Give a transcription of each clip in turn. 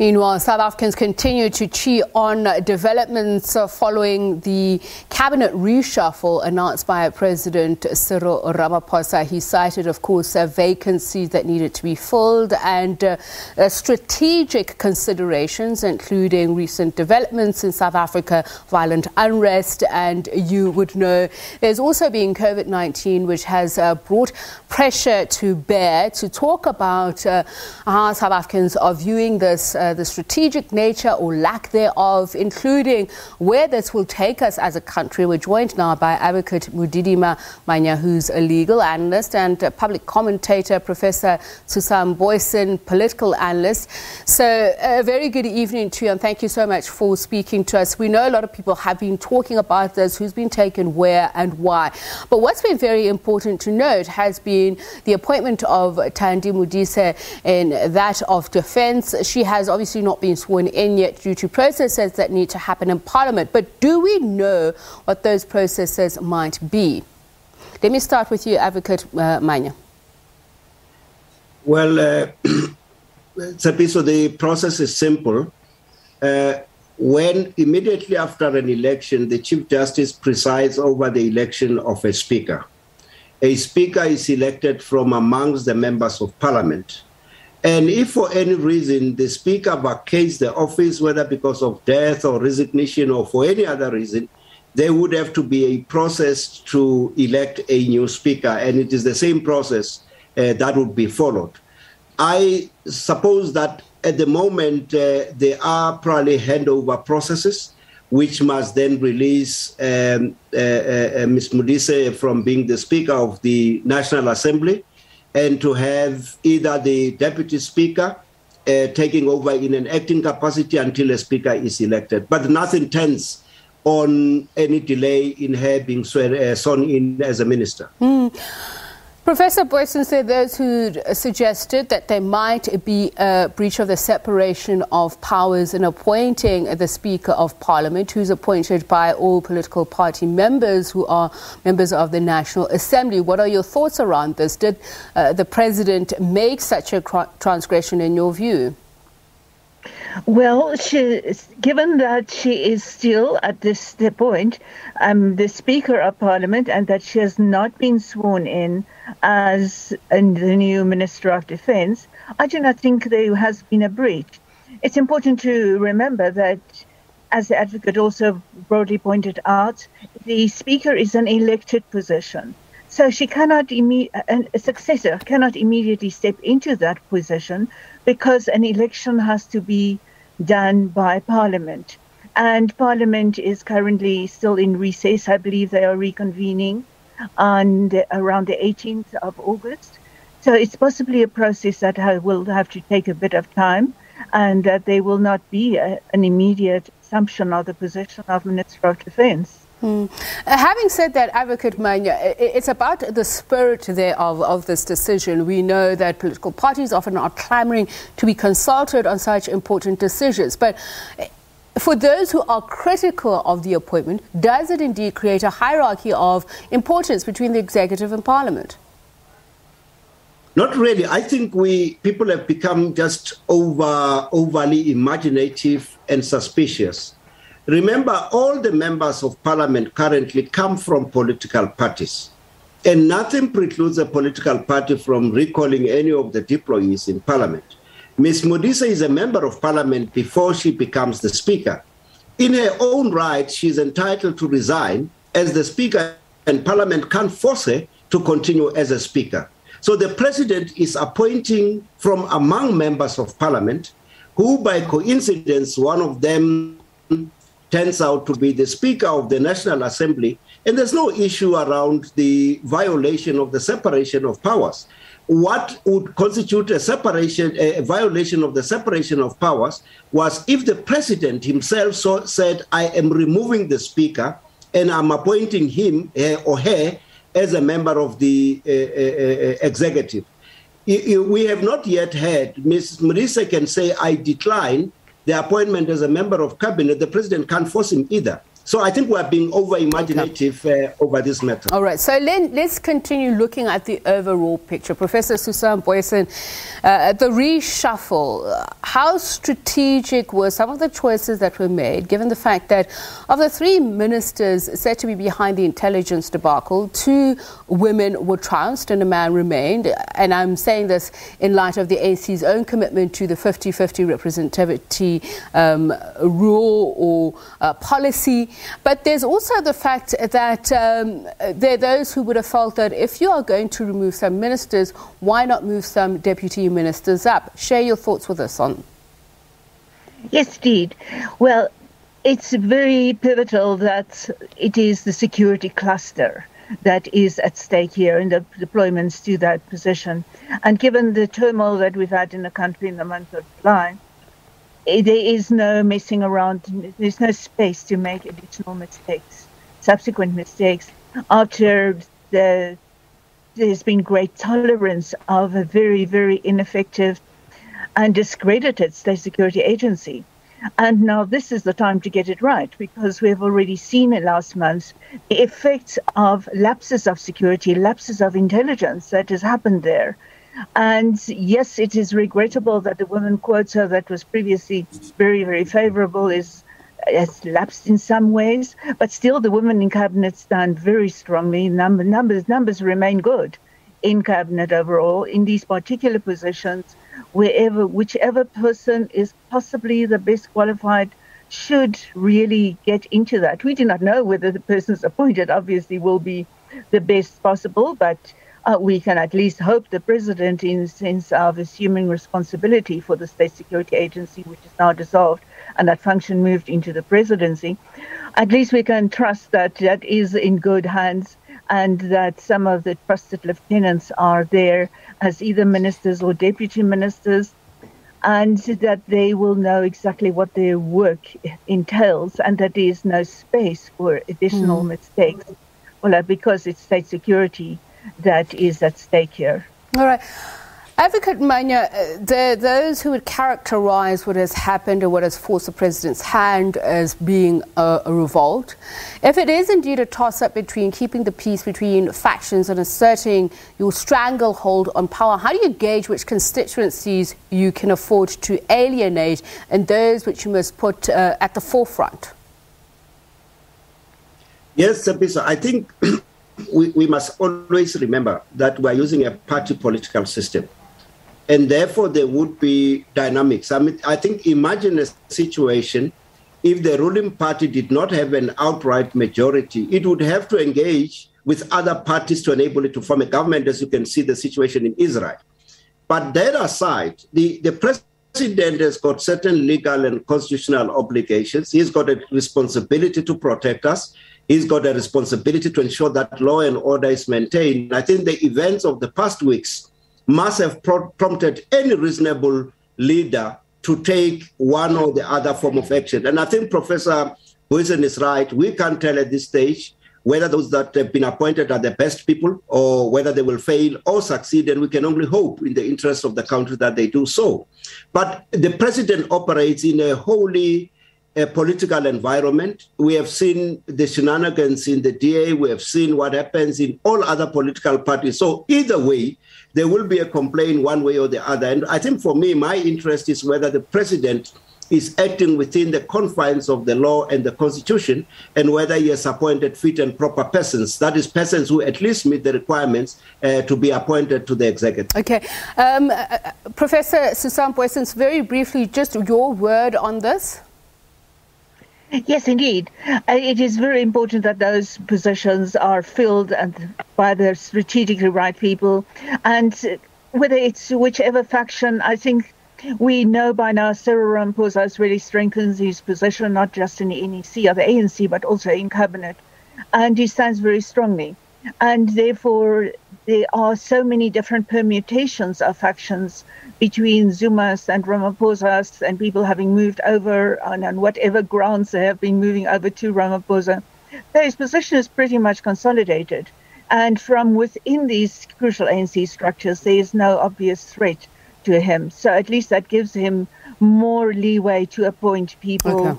Meanwhile, South Africans continue to cheer on developments following the cabinet reshuffle announced by President Cyril Ramaphosa. He cited, of course, vacancies that needed to be filled and uh, strategic considerations, including recent developments in South Africa, violent unrest, and you would know there's also been COVID 19, which has uh, brought pressure to bear to talk about uh, how South Africans are viewing this. Uh, Uh, the strategic nature or lack thereof, including where this will take us as a country. We're joined now by advocate Modidima Mannya, who's a legal analyst and public commentator, Professor Susan Booysen, political analyst. So, a very good evening to you, and thank you so much for speaking to us. We know a lot of people have been talking about this, who's been taken where and why. But what's been very important to note has been the appointment of Thandi Modise in that of defense. She has obviously not been sworn in yet due to processes that need to happen in Parliament. But do we know what those processes might be? Let me start with you, Advocate uh, Mannya. Well, uh, the process is simple. Uh, when immediately after an election, the Chief Justice presides over the election of a speaker. A speaker is elected from amongst the members of parliament. And if for any reason the speaker vacates the office, whether because of death or resignation or for any other reason, there would have to be a process to elect a new speaker, and it is the same process uh, that would be followed. I suppose that at the moment uh, there are probably handover processes which must then release um, uh, uh, uh Ms. Modise from being the Speaker of the National Assembly and to have either the deputy speaker uh, taking over in an acting capacity until a speaker is elected. But nothing tends on any delay in her being sworn, uh, sworn in as a minister. Mm. Professor Booysen said those who suggested that there might be a breach of the separation of powers in appointing the Speaker of Parliament, who's appointed by all political party members who are members of the National Assembly. What are your thoughts around this? Did uh, the President make such a transgression in your view? Well, she, given that she is still at this point um, the Speaker of Parliament and that she has not been sworn in as the new Minister of Defence, I do not think there has been a breach. It's important to remember that, as the advocate also broadly pointed out, the Speaker is an elected position. So she cannot, imme- a successor cannot immediately step into that position because an election has to be done by Parliament. And Parliament is currently still in recess. I believe they are reconvening on around the 18th of August. So it's possibly a process that will have to take a bit of time and that there will not be a, an immediate assumption of the position of Minister of Defence. Hmm. Uh, having said that, Advocate Mannya, it's about the spirit there of, of this decision. We know that political parties often are clamoring to be consulted on such important decisions. But uh, for those who are critical of the appointment, does it indeed create a hierarchy of importance between the executive and parliament? Not really. I think we people have become just over overly imaginative and suspicious Remember, all the members of parliament currently come from political parties. And nothing precludes a political party from recalling any of the deployees in parliament. Ms. Modise is a member of parliament before she becomes the speaker. In her own right, she is entitled to resign as the speaker, and parliament can't force her to continue as a speaker. So the president is appointing from among members of parliament, who by coincidence, one of them turns out to be the Speaker of the National Assembly, and there's no issue around the violation of the separation of powers. What would constitute a separation, a violation of the separation of powers, was if the president himself so said, "I am removing the speaker and I'm appointing him or her as a member of the uh, uh, executive." We have not yet heard Ms. Modise can say, "I decline." The appointment as a member of cabinet, the president can't force him either. So I think we're being over imaginative uh, over this matter. All right. So let, us continue looking at the overall picture. Professor Susan Booysen, uh, the reshuffle, how strategic were some of the choices that were made, given the fact that of the three ministers said to be behind the intelligence debacle, two women were trounced and a man remained. And I'm saying this in light of the ANC's own commitment to the 50 50 representativity um, rule or uh, policy. But there's also the fact that um, there are those who would have felt that if you are going to remove some ministers, why not move some deputy ministers up? Share your thoughts with us on. Yes, indeed. Well, it's very pivotal that it is the security cluster that is at stake here in the deployments to that position. And given the turmoil that we've had in the country in the month of July, Eh, there is no messing around. There's no space to make additional mistakes, subsequent mistakes. After the, there's been great tolerance of a very, very ineffective and discredited state security agency. And now this is the time to get it right because we have already seen in last month the effects of lapses of security, lapses of intelligence that has happened there. And yes, it is regrettable that the women quota that was previously very, very favorable is has lapsed in some ways, but still the women in cabinet stand very strongly. Number, numbers numbers remain good in cabinet overall in these particular positions. Wherever whichever person is possibly the best qualified should really get into that. We do not know whether the persons appointed obviously will be the best possible, but uh, we can at least hope the president, in the sense of assuming responsibility for the State Security Agency, which is now dissolved, and that function moved into the presidency, at least we can trust that that is in good hands and that some of the trusted lieutenants are there as either ministers or deputy ministers and that they will know exactly what their work entails and that there is no space for additional mm. mistakes well, because it's state security that is at stake here. All right. Advocate Mannya, uh, the, those who would characterize what has happened or what has forced the president's hand as being a, a revolt, if it is indeed a toss up between keeping the peace between factions and asserting your stranglehold on power, how do you gauge which constituencies you can afford to alienate and those which you must put uh, at the forefront? Yes, Sabisa, I think we, we must always remember that we are using a party political system. And therefore, there would be dynamics. I mean, I think imagine a situation if the ruling party did not have an outright majority, it would have to engage with other parties to enable it to form a government, as you can see the situation in Israel. But that aside, the, the president has got certain legal and constitutional obligations. He's got a responsibility to protect us. He's got a responsibility to ensure that law and order is maintained. I think the events of the past weeks must have pro- prompted any reasonable leader to take one or the other form of action. And I think Professor Booysen is right. We can't tell at this stage whether those that have been appointed are the best people or whether they will fail or succeed. And we can only hope in the interest of the country that they do so. But the president operates in a wholly a political environment. We have seen the shenanigans in the DA. We have seen what happens in all other political parties. So either way, there will be a complaint one way or the other. And I think for me, my interest is whether the president is acting within the confines of the law and the constitution, and whether he has appointed fit and proper persons. That is, persons who at least meet the requirements uh, to be appointed to the executive. Okay. Um, uh, uh Professor Susan Booysen, very briefly, just your word on this. Yes, indeed. Uh, it is very important that those positions are filled and by the strategically right people. And whether it's whichever faction, I think we know by now Cyril Ramaphosa has really strengthened his position, not just in the NEC or the ANC, but also in cabinet. And he stands very strongly. And therefore, there are so many different permutations of factions between Zuma's and Ramaphosa's and people having moved over on, on whatever grounds they have been moving over to Ramaphosa. His position is pretty much consolidated. And from within these crucial ANC structures, there is no obvious threat to him. So at least that gives him more leeway to appoint people okay.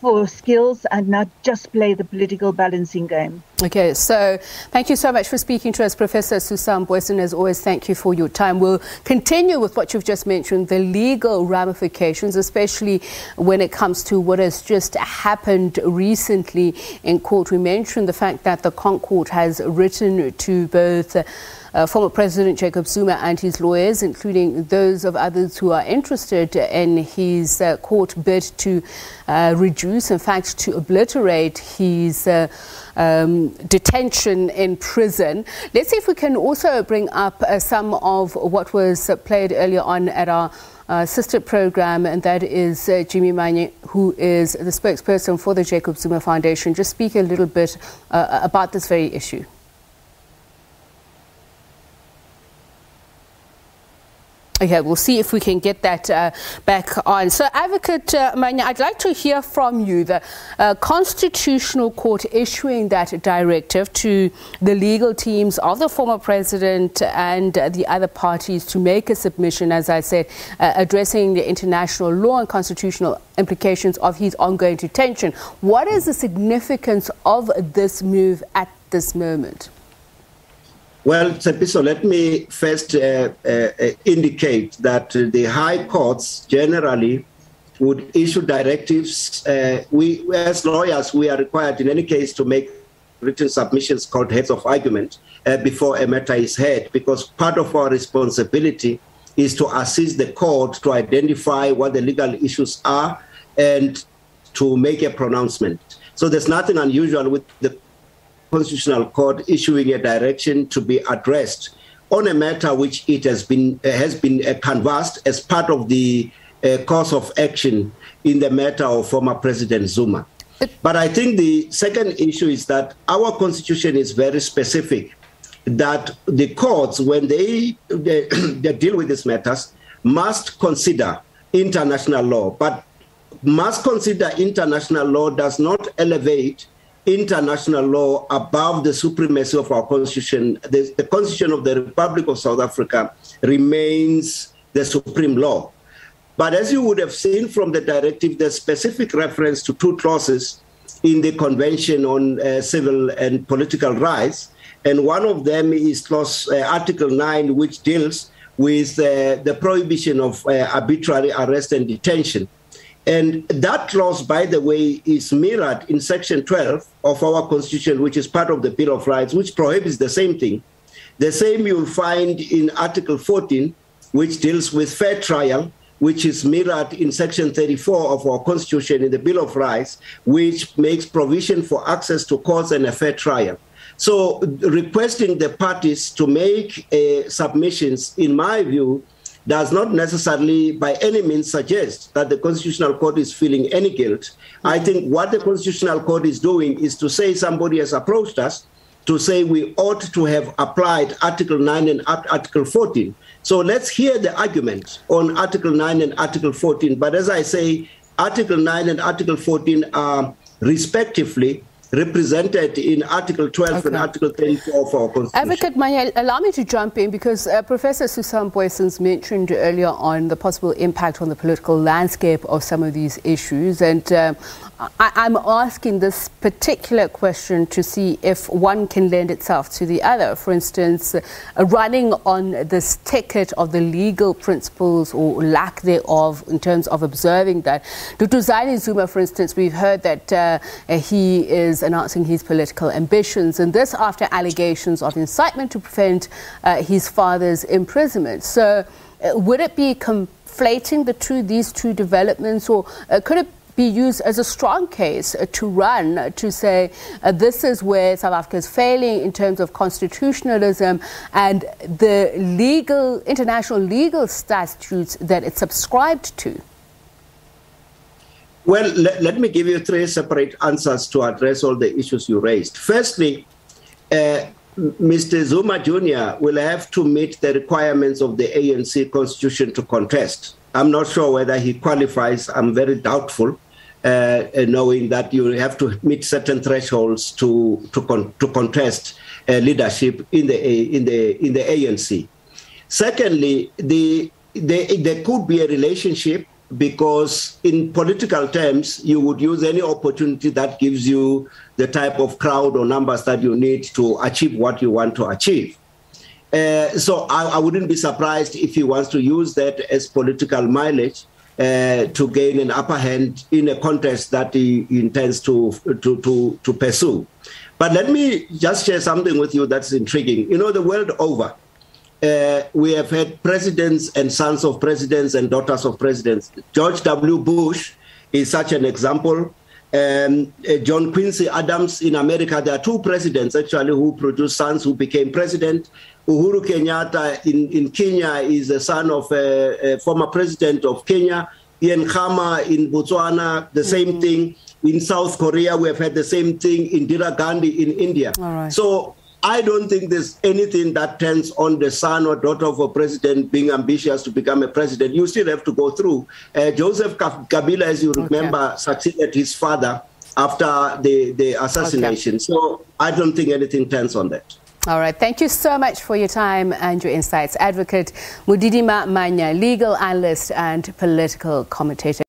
For skills and not just play the political balancing game. Okay, so thank you so much for speaking to us, Professor Susan Booysen. As always, thank you for your time. We'll continue with what you've just mentioned the legal ramifications, especially when it comes to what has just happened recently in court. We mentioned the fact that the ConCourt has written to both uh, former President Jacob Zuma and his lawyers, including those of others who are interested in his uh, court bid to uh, reduce, in fact, to obliterate his uh, um, detention in prison. Let's see if we can also bring up uh, some of what was played earlier on at our uh, sister program, and that is uh, Jimmy Manyi, who is the spokesperson for the Jacob Zuma Foundation. Just speak a little bit uh, about this very issue. Okay, we'll see if we can get that uh, back on. So, Advocate uh, Manyi, I'd like to hear from you. The uh, Constitutional Court issuing that directive to the legal teams of the former president and uh, the other parties to make a submission, as I said, uh, addressing the international law and constitutional implications of his ongoing detention. What is the significance of this move at this moment? Well, Tshepiso, let me first uh, uh, indicate that the high courts generally would issue directives. Uh, we, as lawyers, we are required in any case to make written submissions called heads of argument uh, before a matter is heard, because part of our responsibility is to assist the court to identify what the legal issues are and to make a pronouncement. So there's nothing unusual with the Constitutional Court issuing a direction to be addressed on a matter which it has been uh, has been uh, canvassed as part of the uh, course of action in the matter of former President Zuma. But I think the second issue is that our constitution is very specific that the courts, when they, they, they deal with these matters, must consider international law. But must consider international law does not elevate international law above the supremacy of our constitution. The, the, Constitution of the Republic of South Africa remains the supreme law. But as you would have seen from the directive, there's specific reference to two clauses in the Convention on uh, Civil and Political Rights. And one of them is clause uh, Article 9, which deals with uh, the prohibition of uh, arbitrary arrest and detention. And that clause, by the way, is mirrored in Section 12 of our Constitution, which is part of the Bill of Rights, which prohibits the same thing. The same you'll find in Article 14, which deals with fair trial, which is mirrored in Section 34 of our Constitution in the Bill of Rights, which makes provision for access to courts and a fair trial. So, requesting the parties to make uh, submissions, in my view, does not necessarily by any means suggest that the Constitutional Court is feeling any guilt. I mm-hmm. think what the Constitutional Court is doing is to say somebody has approached us to say we ought to have applied Article 9 and Article 14. So let's hear the argument on Article 9 and Article 14. But as I say, Article 9 and Article 14 are respectively represented in Article 12 okay. and Article 34 of our Constitution. Advocate Mannya, allow me to jump in because uh, Professor Susan Booysen's mentioned earlier on the possible impact on the political landscape of some of these issues. And uh, I, am asking this particular question to see if one can lend itself to the other. For instance, uh, running on this ticket of the legal principles or lack thereof in terms of observing that. Duduzane Zuma, for instance, we've heard that uh, he is announcing his political ambitions, and this after allegations of incitement to prevent uh, his father's imprisonment. So, uh, would it be conflating the two, these two developments, or uh, could it be used as a strong case uh, to run uh, to say uh, this is where South Africa is failing in terms of constitutionalism and the legal, international legal statutes that it subscribed to? Well, let, let me give you three separate answers to address all the issues you raised. Firstly, uh, Mr. Zuma Jr. will have to meet the requirements of the ANC constitution to contest. I'm not sure whether he qualifies. I'm very doubtful. Uh, knowing that you have to meet certain thresholds to to, con- to contest uh, leadership in the in the in the ANC. Secondly, the, the there could be a relationship because in political terms, you would use any opportunity that gives you the type of crowd or numbers that you need to achieve what you want to achieve. Uh, so I, I, wouldn't be surprised if he wants to use that as political mileage uh, to gain an upper hand in a contest that he intends to, to, to, to pursue. But let me just share something with you that's intriguing. You know, the world over, uh, we have had presidents and sons of presidents and daughters of presidents. George W. Bush is such an example. Um, uh, John Quincy Adams in America, there are two presidents actually who produced sons who became president. Uhuru Kenyatta in, in Kenya is the son of a, a former president of Kenya. Ian Khama in Botswana, the mm-hmm. same thing. In South Korea, we have had the same thing. Indira Gandhi in India. So I don't think there's anything that turns on the son or daughter of a president being ambitious to become a president. You still have to go through. Uh, Joseph Kabila, as you remember, okay. succeeded his father after the, the assassination. Okay. So I don't think anything turns on that. All right. Thank you so much for your time and your insights. Advocate Modidima Mannya, legal analyst and political commentator.